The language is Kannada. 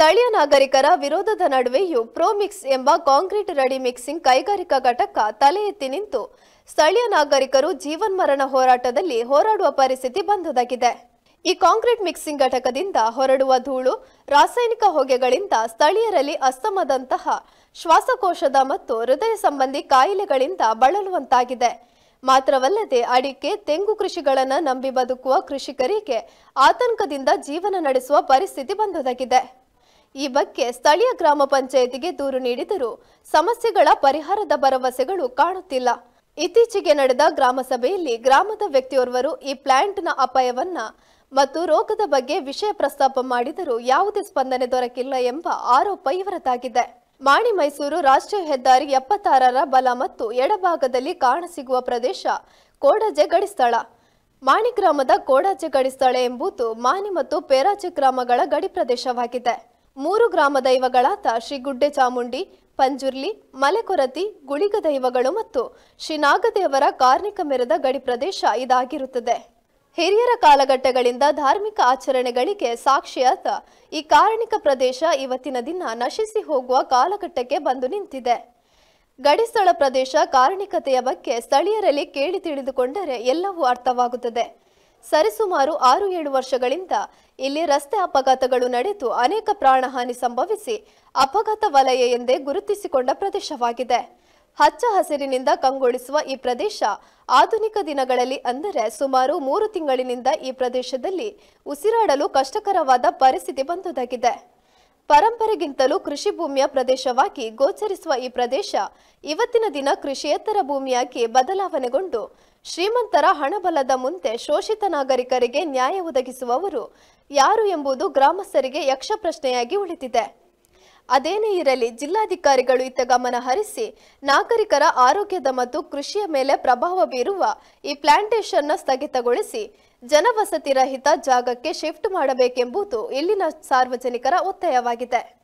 ಸ್ಥಳೀಯ ನಾಗರಿಕರ ವಿರೋಧದ ನಡುವೆಯೂ ಪ್ರೋಮಿಕ್ಸ್ ಎಂಬ ಕಾಂಕ್ರೀಟ್ ರೆಡಿ ಮಿಕ್ಸಿಂಗ್ ಕೈಗಾರಿಕಾ ಘಟಕ ತಲೆ ಎತ್ತಿ ನಿಂತು. ಸ್ಥಳೀಯ ನಾಗರಿಕರು ಜೀವನ್ಮರಣ ಹೋರಾಟದಲ್ಲಿ ಹೋರಾಡುವ ಪರಿಸ್ಥಿತಿ ಬಂದೊದಗಿದೆ. ಈ ಕಾಂಕ್ರೀಟ್ ಮಿಕ್ಸಿಂಗ್ ಘಟಕದಿಂದ ಹೊರಡುವ ಧೂಳು, ರಾಸಾಯನಿಕ ಹೊಗೆಗಳಿಂದ ಸ್ಥಳೀಯರಲ್ಲಿ ಅಸ್ತಮದಂತಹ ಶ್ವಾಸಕೋಶದ ಮತ್ತು ಹೃದಯ ಸಂಬಂಧಿ ಕಾಯಿಲೆಗಳಿಂದ ಬಳಲುವಂತಾಗಿದೆ. ಮಾತ್ರವಲ್ಲದೆ ಅಡಿಕೆ, ತೆಂಗು ಕೃಷಿಗಳನ್ನು ನಂಬಿ ಬದುಕುವ ಕೃಷಿಕರಿಗೆ ಆತಂಕದಿಂದ ಜೀವನ ನಡೆಸುವ ಪರಿಸ್ಥಿತಿ ಬಂದೊದಗಿದೆ. ಈ ಬಗ್ಗೆ ಸ್ಥಳೀಯ ಗ್ರಾಮ ಪಂಚಾಯತಿಗೆ ದೂರು ನೀಡಿದರೂ ಸಮಸ್ಯೆಗಳ ಪರಿಹಾರದ ಭರವಸೆಗಳು ಕಾಣುತ್ತಿಲ್ಲ. ಇತ್ತೀಚೆಗೆ ನಡೆದ ಗ್ರಾಮ ಸಭೆಯಲ್ಲಿ ಗ್ರಾಮದ ವ್ಯಕ್ತಿಯೋರ್ವರು ಈ ಪ್ಲಾಂಟ್ನ ಅಪಾಯವನ್ನ ಮತ್ತು ರೋಗದ ಬಗ್ಗೆ ವಿಷಯ ಪ್ರಸ್ತಾಪ ಮಾಡಿದರೂ ಯಾವುದೇ ಸ್ಪಂದನೆ ದೊರಕಿಲ್ಲ ಎಂಬ ಆರೋಪ ಇವರದಾಗಿದೆ. ಮಾಣಿ ಮೈಸೂರು ರಾಷ್ಟ್ರೀಯ ಹೆದ್ದಾರಿ ಎಪ್ಪತ್ತಾರರ ಬಲ ಮತ್ತು ಎಡಭಾಗದಲ್ಲಿ ಕಾಣಸಿಗುವ ಪ್ರದೇಶ ಕೋಡಜೆ ಗಡಿಸ್ಥಳ ಮಾಣಿ ಗ್ರಾಮದ ಕೋಡಾಜೆ ಗಡಿಸ್ಥಳ ಎಂಬುದು ಮಾನಿ ಮತ್ತು ಪೇರಾಜೆ ಗ್ರಾಮಗಳ ಗಡಿ ಪ್ರದೇಶವಾಗಿದೆ. ಮೂರು ಗ್ರಾಮ ದೈವಗಳಾದ ಶ್ರೀ ಗುಡ್ಡೆ ಚಾಮುಂಡಿ ಪಂಜುರ್ಲಿ, ಮಲೆಕೊರತಿ, ಗುಳಿಗ ದೈವಗಳು ಮತ್ತು ಶ್ರೀ ನಾಗದೇವರ ಕಾರ್ಣಿಕ ಮೆರೆದ ಗಡಿ ಪ್ರದೇಶ ಇದಾಗಿರುತ್ತದೆ. ಹಿರಿಯರ ಕಾಲಘಟ್ಟಗಳಿಂದ ಧಾರ್ಮಿಕ ಆಚರಣೆಗಳಿಗೆ ಸಾಕ್ಷಿಯಾದ ಈ ಕಾರಣಿಕ ಪ್ರದೇಶ ಇವತ್ತಿನ ದಿನ ನಶಿಸಿ ಹೋಗುವ ಕಾಲಘಟ್ಟಕ್ಕೆ ಬಂದು ನಿಂತಿದೆ. ಗಡಿಸ್ಥಳ ಪ್ರದೇಶ ಕಾರಣಿಕತೆಯ ಬಗ್ಗೆ ಸ್ಥಳೀಯರಲ್ಲಿ ಕೇಳಿ ತಿಳಿದುಕೊಂಡರೆ ಎಲ್ಲವೂ ಅರ್ಥವಾಗುತ್ತದೆ. ಸರಿಸುಮಾರು ಆರು ಏಳು ವರ್ಷಗಳಿಂದ ಇಲ್ಲಿ ರಸ್ತೆ ಅಪಘಾತಗಳು ನಡೆದು ಅನೇಕ ಪ್ರಾಣಹಾನಿ ಸಂಭವಿಸಿ ಅಪಘಾತ ವಲಯ ಎಂದೇ ಗುರುತಿಸಿಕೊಂಡ ಪ್ರದೇಶವಾಗಿದೆ. ಹಚ್ಚ ಹಸಿರಿನಿಂದ ಕಂಗೊಳಿಸುವ ಈ ಪ್ರದೇಶ ಆಧುನಿಕ ದಿನಗಳಲ್ಲಿ ಅಂದರೆ ಸುಮಾರು ಮೂರು ತಿಂಗಳಿನಿಂದ ಈ ಪ್ರದೇಶದಲ್ಲಿ ಉಸಿರಾಡಲು ಕಷ್ಟಕರವಾದ ಪರಿಸ್ಥಿತಿ ಬಂದೊದಗಿದೆ. ಪರಂಪರೆಗಿಂತಲೂ ಕೃಷಿ ಭೂಮಿಯ ಪ್ರದೇಶವಾಗಿ ಗೋಚರಿಸುವ ಈ ಪ್ರದೇಶ ಇವತ್ತಿನ ದಿನ ಕೃಷಿಯೇತರ ಭೂಮಿಯಾಗಿ ಬದಲಾವಣೆಗೊಂಡು ಶ್ರೀಮಂತರ ಹಣಬಲದ ಮುಂದೆ ಶೋಷಿತ ನಾಗರಿಕರಿಗೆ ನ್ಯಾಯ ಒದಗಿಸುವವರು ಯಾರು ಎಂಬುದು ಗ್ರಾಮಸ್ಥರಿಗೆ ಯಕ್ಷಪ್ರಶ್ನೆಯಾಗಿ ಉಳಿದಿದೆ. ಅದೇನೇ ಇರಲಿ, ಜಿಲ್ಲಾಧಿಕಾರಿಗಳು ಇತ್ತ ಗಮನ ಹರಿಸಿ, ನಾಗರಿಕರ ಆರೋಗ್ಯದ ಮತ್ತು ಕೃಷಿಯ ಮೇಲೆ ಪ್ರಭಾವ ಬೀರುವ ಈ ಪ್ಲಾಂಟೇಶನ್ನ ಸ್ಥಗಿತಗೊಳಿಸಿ, ಜನವಸತಿ ರಹಿತ ಜಾಗಕ್ಕೆ ಶಿಫ್ಟ್ ಮಾಡಬೇಕೆಂಬುದು ಇಲ್ಲಿನ ಸಾರ್ವಜನಿಕರ ಒತ್ತಾಯವಾಗಿದೆ.